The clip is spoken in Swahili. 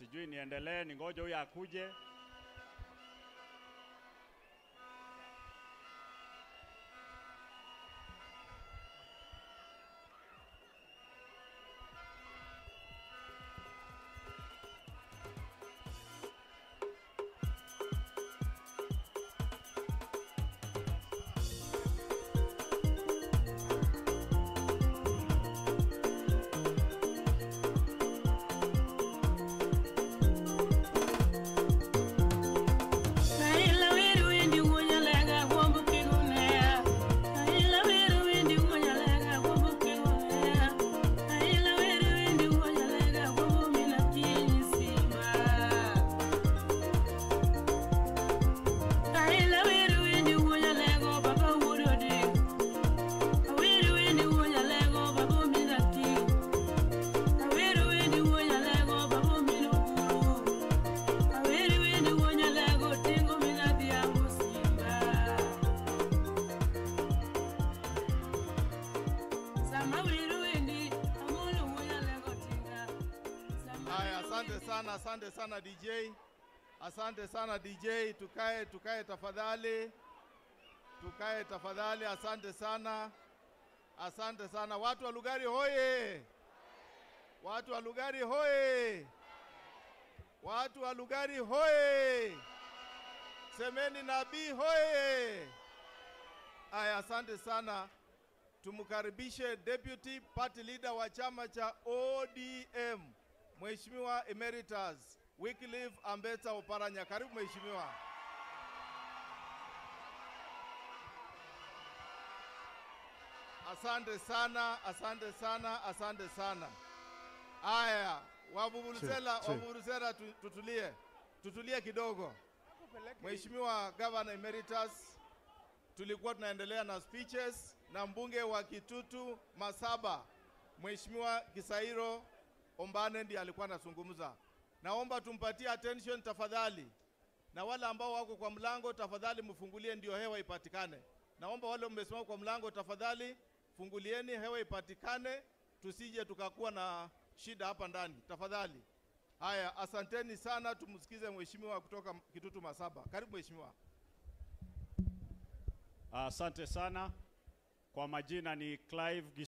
sijui niendelee ningoje huyo akuje. Asante sana, asante sana DJ, asante sana DJ. Tukae, tukae tafadhali, tukae tafadhali. Asante sana, asante sana. Watu wa Lugari hoye! Watu wa Lugari hoye! Watu wa Lugari hoye! Semeni nabii hoye! Aya, asante sana. Tumkaribishe deputy party leader wa chama cha ODM Mheshimiwa Emeritus Wycliffe Ambetsa Oparanya. Karibu mheshimiwa. Asante sana, asante sana, asante sana. Aya, wavuvuzela, wavuvuzela tutulie. Tutulie kidogo. Mheshimiwa Governor Emeritus, tulikuwa tunaendelea na speeches na mbunge wa Kitutu Masaba, Mheshimiwa Kisairo Ombane ndiye alikuwa anazungumza. Naomba tumpatie attention tafadhali, na wale ambao wako kwa mlango tafadhali mfungulie ndio hewa ipatikane. Naomba wale mmesimama kwa mlango tafadhali fungulieni hewa ipatikane, tusije tukakuwa na shida hapa ndani tafadhali. Haya, asanteni sana, tumsikize mheshimiwa kutoka Kitutu Masaba. Karibu mheshimiwa. Asante sana. Kwa majina ni Clive